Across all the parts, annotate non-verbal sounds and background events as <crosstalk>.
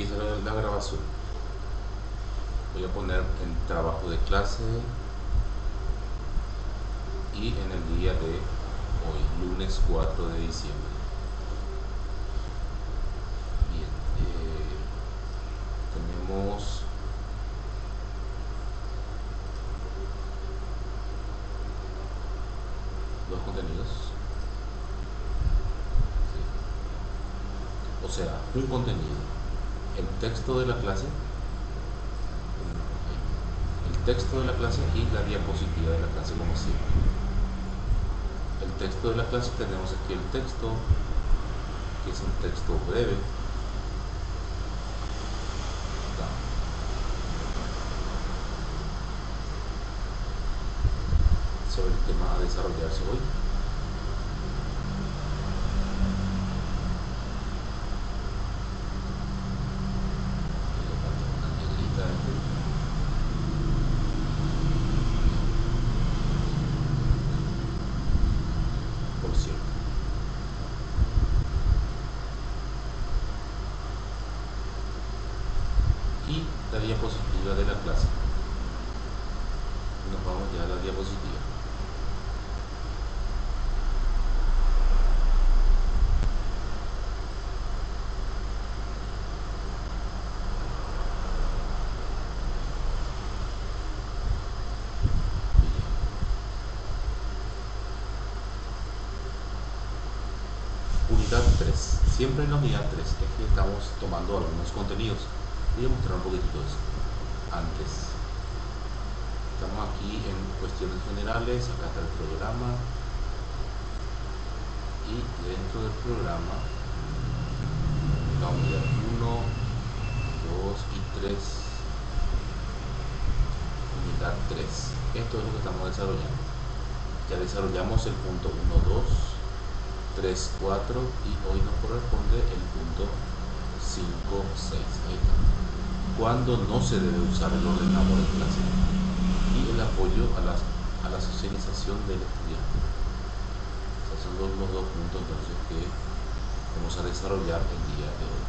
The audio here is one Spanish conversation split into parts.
empieza la, la grabación. Voy a poner en trabajo de clase y en el día de hoy, lunes 4 de diciembre. Bien, eh, tenemos dos contenidos. O sea, un contenido, texto de la clase, el texto de la clase y la diapositiva de la clase como siempre. El texto de la clase tenemos aquí el texto, que es un texto breve. Sobre el tema a desarrollarse hoy. Y le falta una negrita a este. Por cierto. Y la diapositiva de la clase. Nos vamos ya a la diapositiva. Unidad 3. Siempre en unidad 3 es que estamos tomando algunos contenidos. Voy a mostrar un poquitito eso antes. Estamos aquí en cuestiones generales, acá está el programa. Y dentro del programa, la unidad 1, 2 y 3. Unidad 3. Esto es lo que estamos desarrollando. Ya desarrollamos el punto 1, 2, 3, 4 y hoy nos corresponde el punto 5, 6. Ahí está. Cuando no se debe usar el ordenador en clase y el apoyo a la, a la socialización del estudiante. Esos son los, dos puntos entonces que vamos a desarrollar el día de hoy.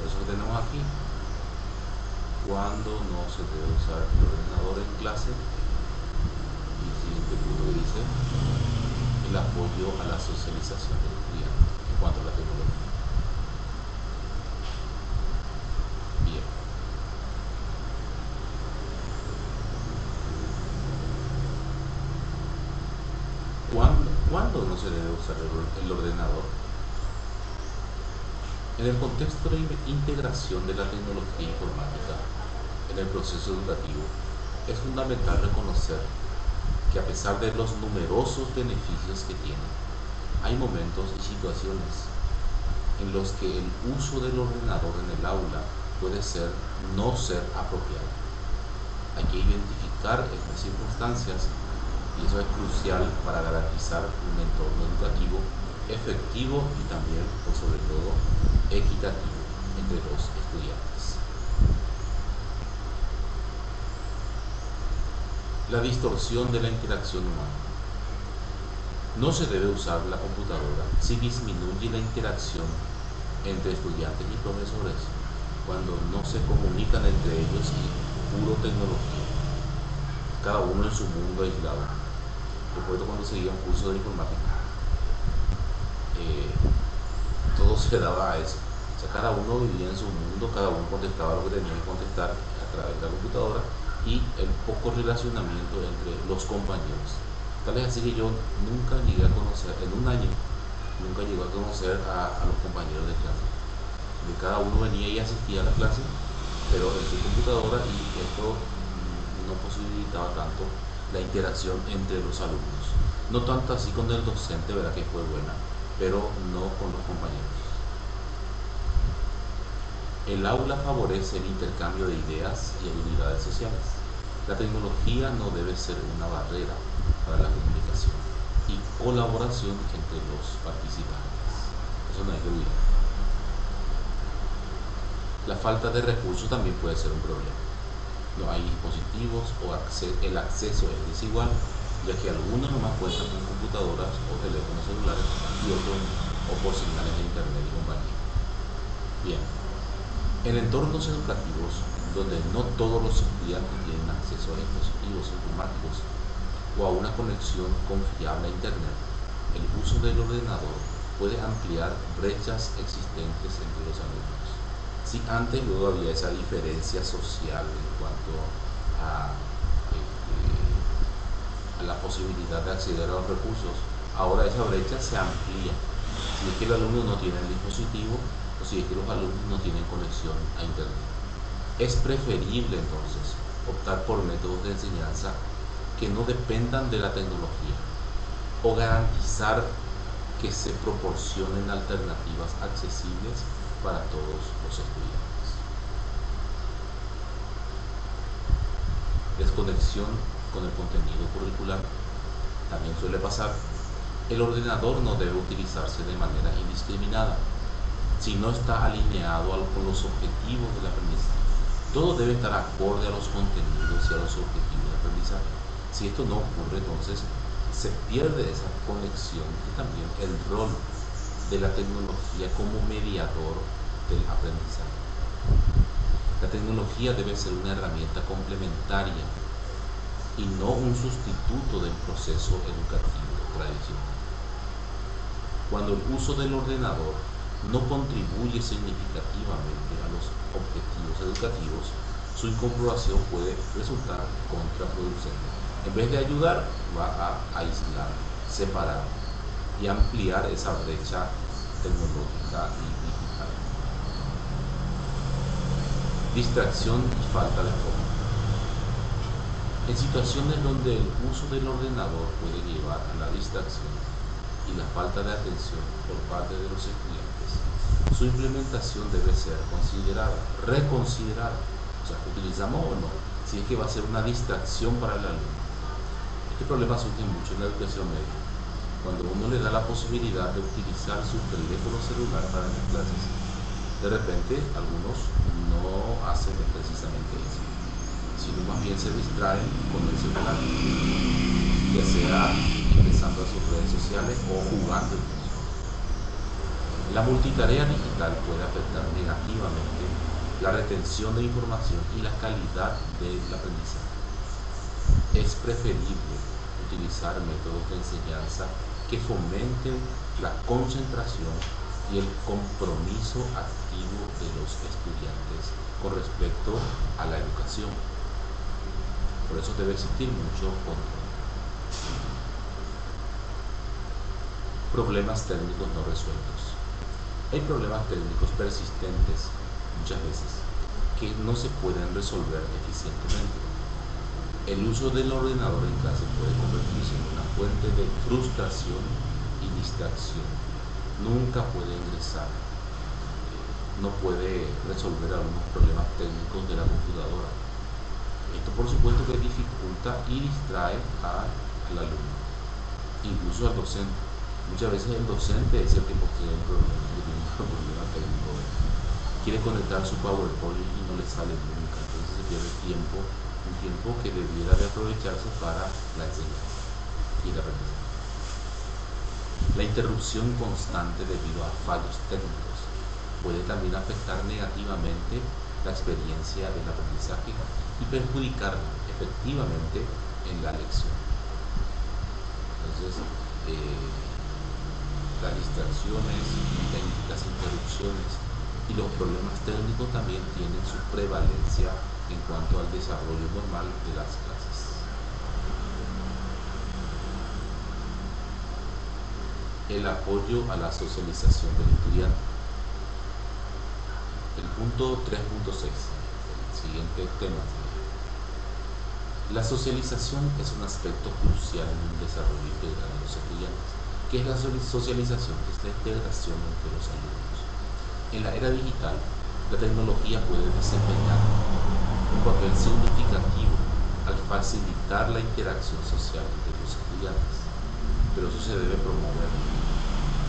Por eso tenemos aquí, cuando no se debe usar el ordenador en clase dice el apoyo a la socialización del estudiante en cuanto a la tecnología. Bien. ¿Cuándo, no se debe usar el, ordenador? En el contexto de integración de la tecnología informática en el proceso educativo, es fundamental reconocer que a pesar de los numerosos beneficios que tiene, hay momentos y situaciones en los que el uso del ordenador en el aula puede ser no ser apropiado. Hay que identificar estas circunstancias y eso es crucial para garantizar un entorno educativo efectivo y también, por sobre todo, equitativo entre los estudiantes. La distorsión de la interacción humana. No se debe usar la computadora si disminuye la interacción entre estudiantes y profesores cuando no se comunican entre ellos y puro tecnología, cada uno en su mundo aislado. Recuerdo cuando seguía un curso de informática, eh, todo <laughs> se daba a eso. O sea, cada uno vivía en su mundo, cada uno contestaba lo que tenía que contestar a través de la computadora y el poco relacionamiento entre los compañeros. Tal es así que yo nunca llegué a conocer, en un año, nunca llegué a conocer a, los compañeros de clase. De cada uno venía y asistía a la clase, pero en su computadora y esto mm, no posibilitaba tanto la interacción entre los alumnos. No tanto así con el docente, verdad que fue buena, pero no con los compañeros. El aula favorece el intercambio de ideas y habilidades sociales. La tecnología no debe ser una barrera para la comunicación y colaboración entre los participantes. Eso no hay que olvidar. La falta de recursos también puede ser un problema. No hay dispositivos o el acceso es desigual, ya que algunos nomás cuentan con computadoras o teléfonos celulares y otros o por señales de internet y compañía. Bien, en entornos educativos donde no todos los estudiantes tienen acceso a dispositivos informáticos o a una conexión confiable a internet, el uso del ordenador puede ampliar brechas existentes entre los alumnos. Si antes luego había esa diferencia social en cuanto a la posibilidad de acceder a los recursos, ahora esa brecha se amplía. Si es que el alumno no tiene el dispositivo si es que los alumnos no tienen conexión a Internet. Es preferible entonces optar por métodos de enseñanza que no dependan de la tecnología o garantizar que se proporcionen alternativas accesibles para todos los estudiantes. Desconexión con el contenido curricular. También suele pasar. El ordenador no debe utilizarse de manera indiscriminada si no está alineado con los objetivos del aprendizaje. Todo debe estar acorde a los contenidos y a los objetivos del aprendizaje. Si esto no ocurre, entonces se pierde esa conexión y también el rol de la tecnología como mediador del aprendizaje. La tecnología debe ser una herramienta complementaria y no un sustituto del proceso educativo tradicional. Cuando el uso del ordenador no contribuye significativamente a los objetivos educativos, su incorporación puede resultar contraproducente. En vez de ayudar, va a aislar, separar y ampliar esa brecha tecnológica y digital. Distracción y falta de foco. En situaciones donde el uso del ordenador puede llevar a la distracción y la falta de atención por parte de los estudiantes, su implementación debe ser considerada, reconsiderada. O sea, utilizamos o no, si es que va a ser una distracción para el alumno. Este problema surge mucho en la educación media, cuando uno le da la posibilidad de utilizar su teléfono celular para las clases. De repente, algunos no hacen precisamente eso sino más bien se distraen con el celular, ya sea ingresando a sus redes sociales o jugando La multitarea digital puede afectar negativamente la retención de información y la calidad del aprendizaje. Es preferible utilizar métodos de enseñanza que fomenten la concentración y el compromiso activo de los estudiantes con respecto a la educación. Por eso debe existir mucho control. Problemas técnicos no resueltos. Hay problemas técnicos persistentes muchas veces que no se pueden resolver eficientemente. El uso del ordenador en clase puede convertirse en una fuente de frustración y distracción. Nunca puede ingresar, no puede resolver algunos problemas técnicos de la computadora esto por supuesto que dificulta y distrae al alumno, incluso al docente. Muchas veces el docente es el que posee un problema, Quiere conectar su PowerPoint y no le sale nunca, entonces se pierde tiempo, un tiempo que debiera de aprovecharse para la enseñanza y la aprendizaje. La interrupción constante debido a fallos técnicos puede también afectar negativamente la experiencia del aprendizaje y perjudicar efectivamente en la lección. Entonces, eh, las distracciones, las interrupciones y los problemas técnicos también tienen su prevalencia en cuanto al desarrollo normal de las clases. El apoyo a la socialización del estudiante. El punto 3.6, el siguiente tema la socialización es un aspecto crucial en el desarrollo integral de los estudiantes. ¿Qué es la socialización? Es la integración entre los alumnos. En la era digital, la tecnología puede desempeñar un papel significativo al facilitar la interacción social entre los estudiantes, pero eso se debe promover,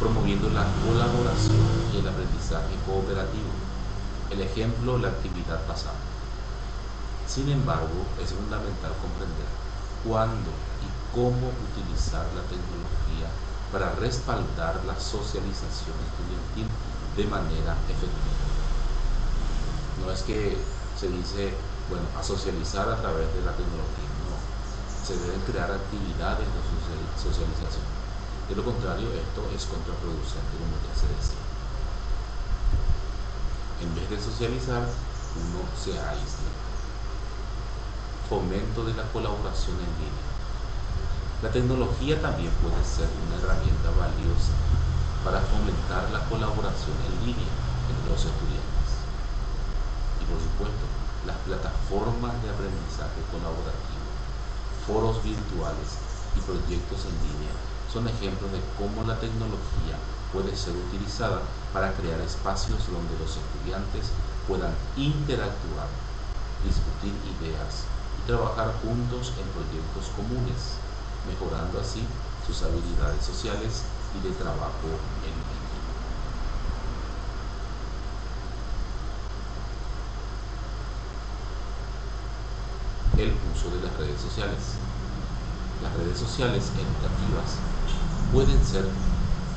promoviendo la colaboración y el aprendizaje cooperativo. El ejemplo, la actividad pasada. Sin embargo, es fundamental comprender cuándo y cómo utilizar la tecnología para respaldar la socialización estudiantil de manera efectiva. No es que se dice, bueno, a socializar a través de la tecnología, no. Se deben crear actividades de socialización. De lo contrario, esto es contraproducente, como ya se decía. En vez de socializar, uno se aísla. Fomento de la colaboración en línea. La tecnología también puede ser una herramienta valiosa para fomentar la colaboración en línea entre los estudiantes. Y por supuesto, las plataformas de aprendizaje colaborativo, foros virtuales y proyectos en línea son ejemplos de cómo la tecnología puede ser utilizada para crear espacios donde los estudiantes puedan interactuar, discutir ideas y trabajar juntos en proyectos comunes mejorando así sus habilidades sociales y de trabajo en equipo. El uso de las redes sociales. Las redes sociales educativas pueden ser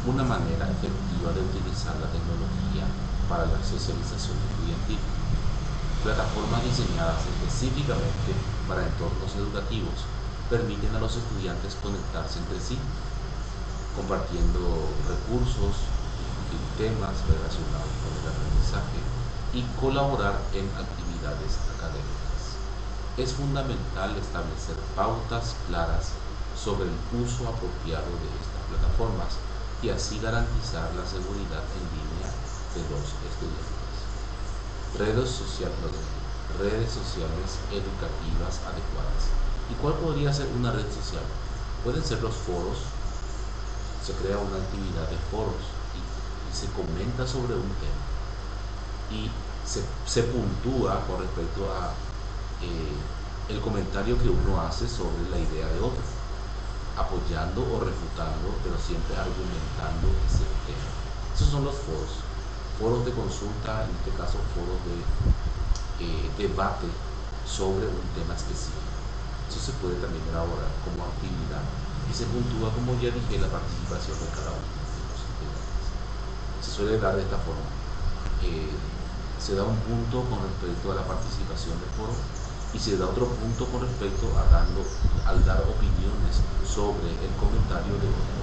una manera efectiva de utilizar la tecnología para la socialización estudiantil. Plataformas diseñadas específicamente para entornos educativos permiten a los estudiantes conectarse entre sí, compartiendo recursos temas relacionados con el aprendizaje y colaborar en actividades académicas. Es fundamental establecer pautas claras sobre el uso apropiado de estas plataformas y así garantizar la seguridad en línea de los estudiantes. Redes sociales educativas adecuadas. ¿Y cuál podría ser una red social? Pueden ser los foros, se crea una actividad de foros y, se comenta sobre un tema y se, puntúa con respecto a eh, el comentario que uno hace sobre la idea de otro, apoyando o refutando, pero siempre argumentando ese tema. Esos son los foros, foros de consulta, en este caso foros de eh, debate sobre un tema específico. Eso se puede también elaborar como actividad y se puntúa, como ya dije, la participación de cada uno de los integrantes. Se suele dar de esta forma. Eh, se da un punto con respecto a la participación del foro y se da otro punto con respecto a dando, al dar opiniones sobre el comentario de otro.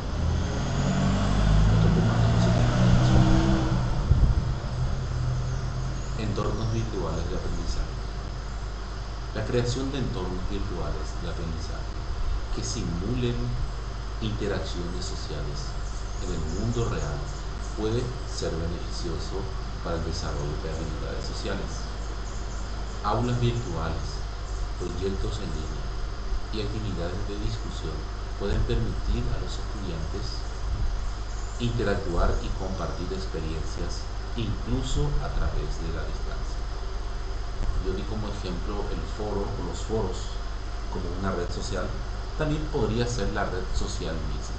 Entornos virtuales de aprendizaje. La creación de entornos virtuales de aprendizaje que simulen interacciones sociales en el mundo real puede ser beneficioso para el desarrollo de habilidades sociales. Aulas virtuales, proyectos en línea y actividades de discusión pueden permitir a los estudiantes interactuar y compartir experiencias incluso a través de la distancia yo di como ejemplo el foro o los foros como una red social, también podría ser la red social misma,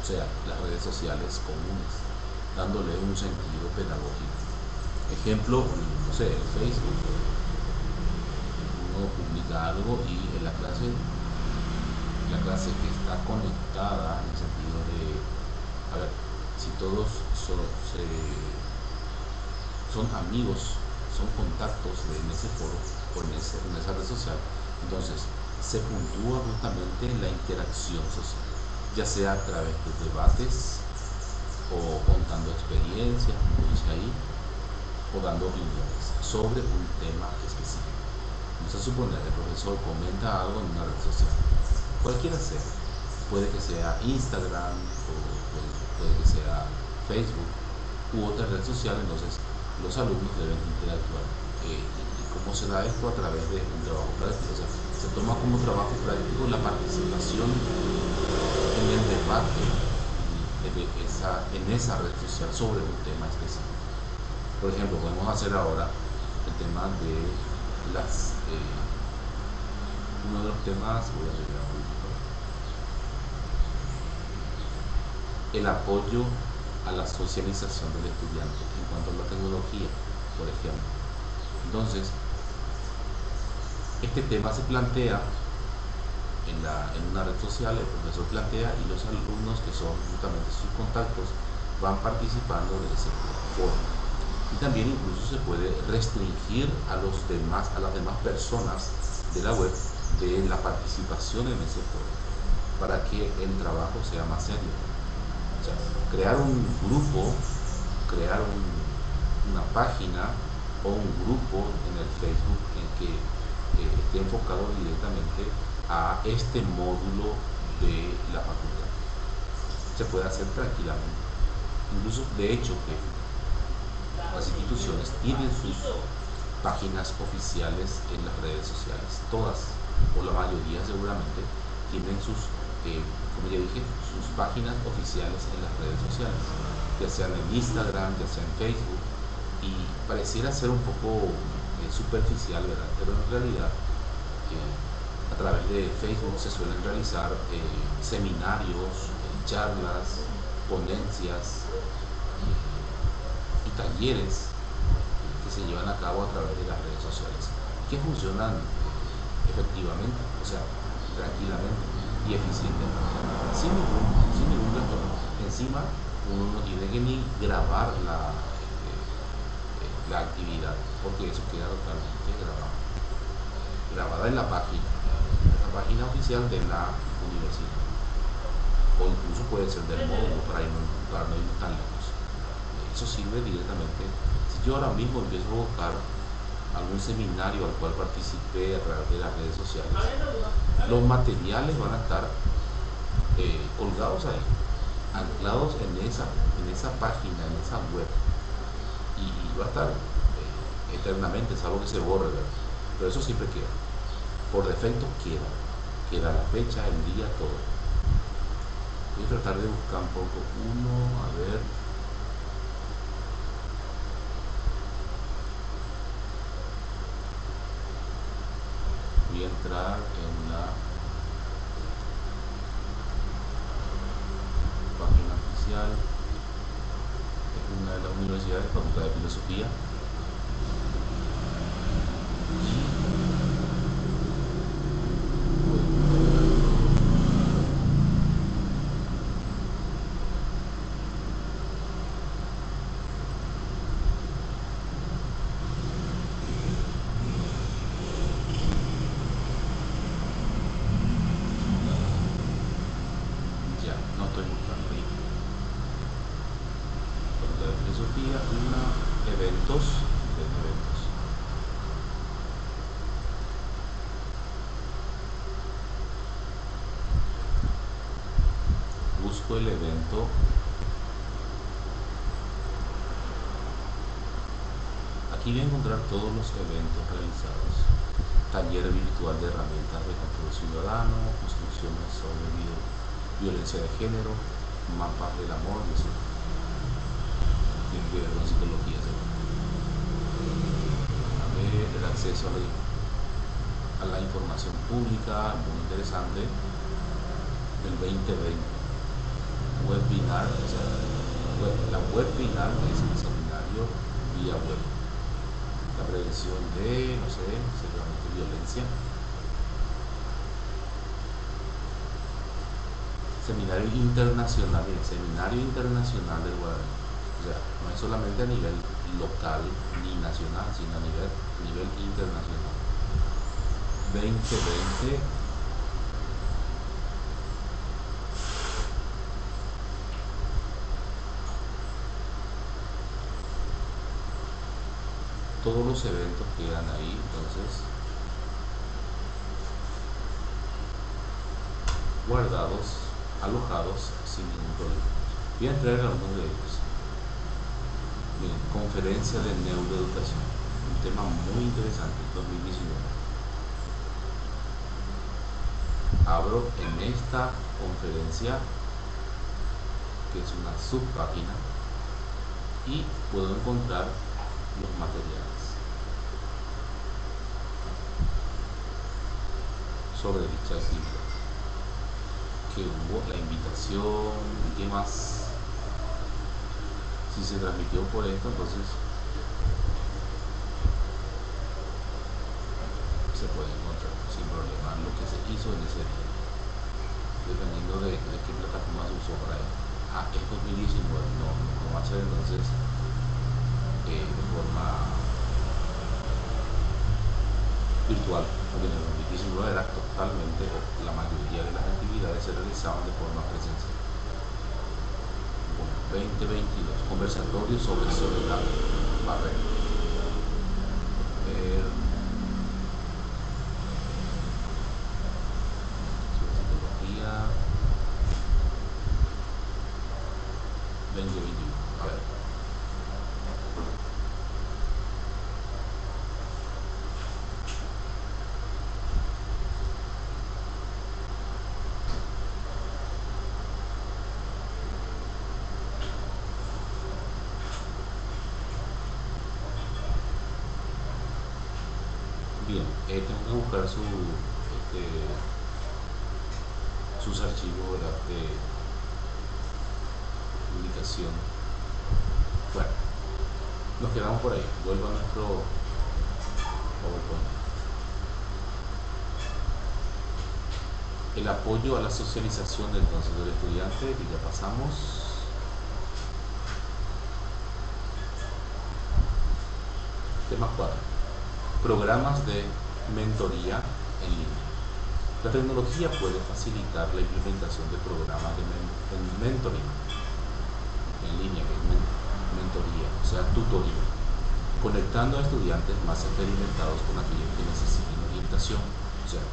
o sea, las redes sociales comunes, dándole un sentido pedagógico. Ejemplo, no sé, el Facebook. Uno publica algo y en la clase, la clase que está conectada en el sentido de, a ver, si todos son, son amigos son contactos en ese foro o en, esa red social. Entonces, se puntúa justamente en la interacción social, ya sea a través de debates o contando experiencias, como dice ahí, o dando opiniones sobre un tema específico. Vamos a suponer que el profesor comenta algo en una red social, cualquiera sea, puede que sea Instagram o puede, puede que sea Facebook u otra red social, entonces los alumnos deben interactuar. Eh, cómo se da esto a través de un trabajo práctico. O sea, se toma como trabajo práctico la participación en el debate en esa red social sobre un tema específico. Por ejemplo, podemos hacer ahora el tema de las... Eh, uno de los temas, voy a llegar el apoyo a la socialización del estudiante en cuanto a la tecnología, por ejemplo. Entonces, este tema se plantea en, la, en una red social, el profesor plantea y los alumnos que son justamente sus contactos van participando de esa forma. Y también incluso se puede restringir a, los demás, a las demás personas de la web de la participación en ese foro para que el trabajo sea más serio. Sea, crear un grupo, crear una página o un grupo en el Facebook en que eh, esté enfocado directamente a este módulo de la facultad. Se puede hacer tranquilamente. Incluso, de hecho, que las instituciones tienen sus páginas oficiales en las redes sociales. Todas, o la mayoría seguramente, tienen sus eh, como ya dije, sus páginas oficiales en las redes sociales, ya sean en Instagram, ya sea en Facebook, y pareciera ser un poco eh, superficial, ¿verdad? Pero en realidad eh, a través de Facebook se suelen realizar seminarios, charlas, ponencias y talleres que se llevan a cabo a través de las redes sociales, que funcionan efectivamente, o sea, tranquilamente y eficiente, sin ningún, sin ningún retorno. Encima, uno no tiene que ni grabar la, eh, la actividad, porque eso queda totalmente grabado. Grabada en la página, la página oficial de la universidad. O incluso puede ser del módulo para, no, para no ir tan lejos. Eso sirve directamente. Si yo ahora mismo empiezo a buscar algún seminario al cual participé a través de las redes sociales, los materiales van a estar eh, colgados ahí, anclados en esa, en esa página, en esa web. Y, va a estar eh, eternamente, es algo que se borre, pero eso siempre queda. Por defecto queda. Queda la fecha, el día, todo. Voy a tratar de buscar un poco uno, a ver. voy a entrar en la página oficial de una de Facultad de Filosofía. Aquí voy encontrar todos los eventos realizados. Taller virtual de herramientas de control ciudadano construcciones sobre violencia de género mapas del amor y eso tiene psicología a ver el acceso a la, información pública muy interesante. Del 2020 webinar, o sea, la webinar es un seminario vía web. La prevención de, no sé, seguramente violencia. Seminario internacional, el seminario internacional del Guadalupe. O sea, no es solamente a nivel local ni nacional, sino a nivel, a nivel internacional. 2020 todos los eventos quedan ahí entonces guardados alojados sin ningún problema. Voy a entrar a algunos de ellos. Conferencia de neuroeducación. Un tema muy interesante 2019 abro en esta conferencia que es una subpágina y puedo encontrar los materiales sobre dicha actividad que hubo la invitación y qué más si se transmitió por esto entonces se puede encontrar sin problema lo que se hizo en ese día de, qué plataforma se usó para él. Ah, es 2019, no, no va a ser entonces eh, de forma virtual, porque en el 2019 era totalmente, la mayoría de las actividades se realizaban de forma presencial. 2022, conversatorio sobre soledad, barrera. Eh, 2021. A ver. Bien, eh, tengo que buscar su, este, sus archivos de publicación. Bueno, nos quedamos por ahí. Vuelvo a nuestro PowerPoint. El apoyo a la socialización del entonces del estudiante, que ya pasamos. Tema 4. Programas de mentoría en línea. La tecnología puede facilitar la implementación de programas de mentoring en línea, que es mentoría, o sea, tutoría, conectando a estudiantes más experimentados con aquellos que necesiten orientación, o sea,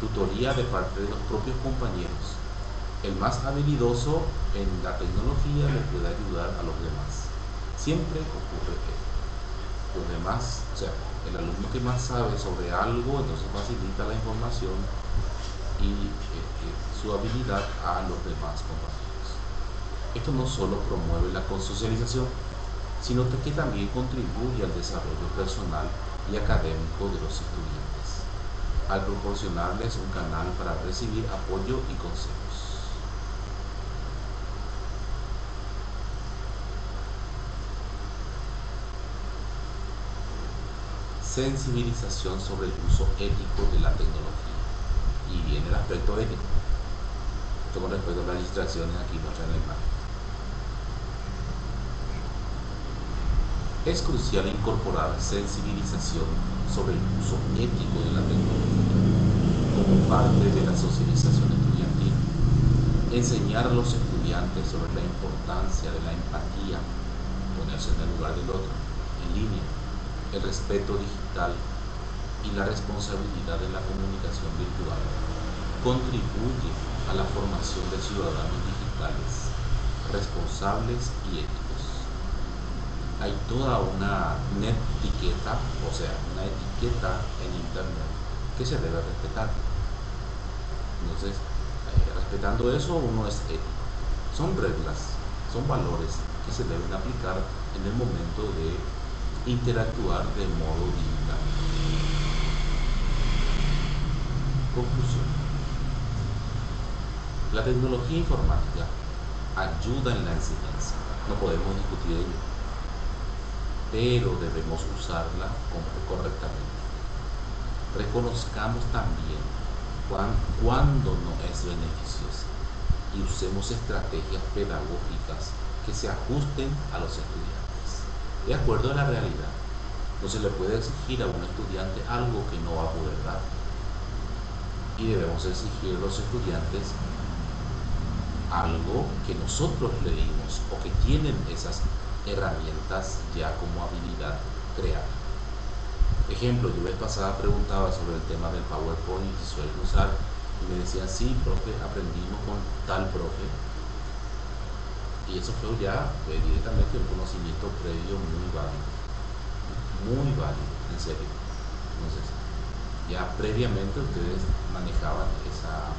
tutoría de parte de los propios compañeros. El más habilidoso en la tecnología le puede ayudar a los demás. Siempre ocurre que los demás, o sea, el alumno que más sabe sobre algo, entonces facilita la información y este, su habilidad a los demás compañeros. Esto no solo promueve la consocialización, sino que también contribuye al desarrollo personal y académico de los estudiantes, al proporcionarles un canal para recibir apoyo y consejos. Sensibilización sobre el uso ético de la tecnología. Y viene el aspecto ético. Esto con respecto a las distracciones aquí muestran la imagen. es crucial incorporar sensibilización sobre el uso ético de la tecnología como parte de la socialización estudiantil. Enseñar a los estudiantes sobre la importancia de la empatía, ponerse en el lugar del otro, en línea, el respeto digital y la responsabilidad de la comunicación virtual contribuye a la formación de ciudadanos digitales responsables y éticos hay toda una etiqueta, o sea, una etiqueta en Internet que se debe respetar. Entonces, eh, respetando eso, uno es ético. Son reglas, son valores que se deben aplicar en el momento de interactuar de modo digital. Conclusión. La tecnología informática ayuda en la enseñanza, no podemos discutir ello pero debemos usarla correctamente. Reconozcamos también cuándo no es beneficiosa y usemos estrategias pedagógicas que se ajusten a los estudiantes, de acuerdo a la realidad. No se le puede exigir a un estudiante algo que no va a poder dar. Y debemos exigir a los estudiantes algo que nosotros le dimos o que tienen esas herramientas ya como habilidad creada. Ejemplo, yo vez pasada preguntaba sobre el tema del PowerPoint que suelen usar y me decían, sí, profe, aprendimos con tal profe. Y eso fue ya evidentemente un conocimiento previo muy válido, muy válido, en serio. Entonces, ya previamente ustedes manejaban esa,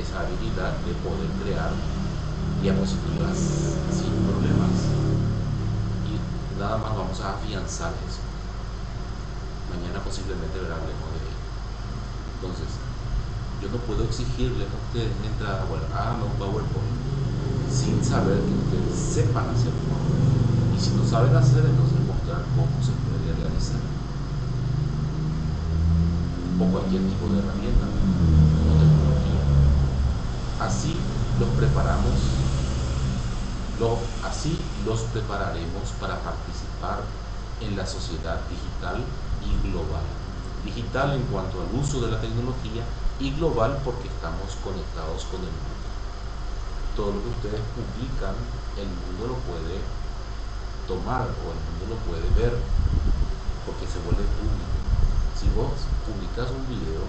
esa habilidad de poder crear diapositivas sin problemas nada más vamos a afianzar eso. Mañana posiblemente hablemos de ello. Entonces, yo no puedo exigirles a ustedes entrar, bueno, háganme un PowerPoint sin saber que ustedes sepan hacerlo. Y si no saben hacer, entonces mostrar cómo se puede realizar. O cualquier tipo de herramienta o tecnología. así los preparamos, así los prepararemos para participar en la sociedad digital y global. Digital en cuanto al uso de la tecnología y global porque estamos conectados con el mundo. Todo lo que ustedes publican, el mundo lo puede tomar o el mundo lo puede ver porque se vuelve público. Si vos publicas un video,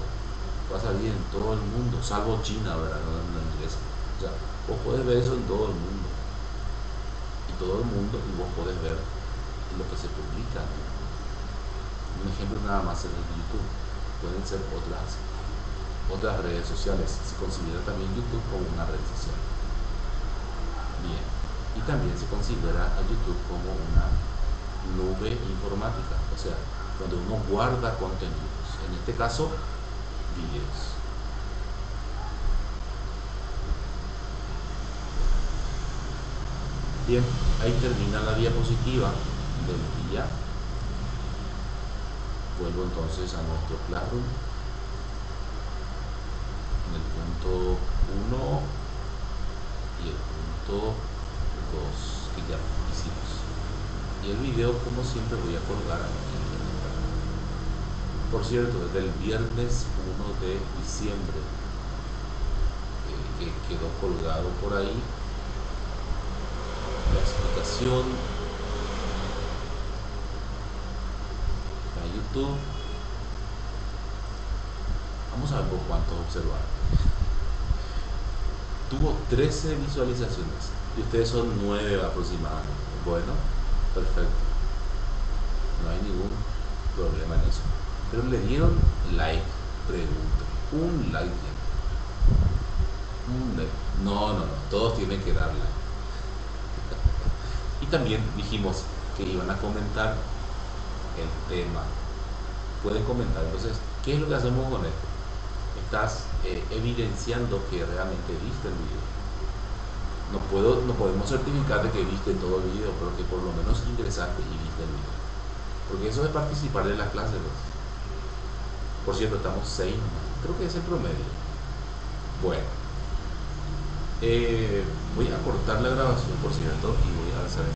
va a salir en todo el mundo, salvo China, ¿verdad? No en iglesia. O sea, vos podés ver eso en todo el mundo. Y todo el mundo, y vos podés ver lo que se publica. Un ejemplo nada más es el YouTube. Pueden ser otras otras redes sociales. Se considera también YouTube como una red social. Bien. Y también se considera a YouTube como una nube informática, o sea, donde uno guarda contenidos. En este caso, videos. Bien, ahí termina la diapositiva del día. Vuelvo entonces a nuestro Classroom en el punto 1 y el punto 2 que ya hicimos y el video como siempre voy a colgar por cierto desde el viernes 1 de diciembre eh, que quedó colgado por ahí la explicación a YouTube. Vamos a ver por cuántos observaron tuvo 13 visualizaciones y ustedes son 9 aproximadamente. Bueno, perfecto. No hay ningún problema en eso. Pero le dieron like, pregunto. Un like. Un like. No, no, no. Todos tienen que dar like. <laughs> y también dijimos que iban a comentar el tema. Pueden comentar. Entonces, ¿qué es lo que hacemos con esto? Estás eh, evidenciando que realmente viste el video. No, puedo, no podemos certificar de que viste todo el video, pero que por lo menos ingresaste y viste el video. Porque eso es participar de la clase. Por cierto, estamos 6 Creo que es el promedio. Bueno. Eh, voy a cortar la grabación, por cierto, y voy a hacer...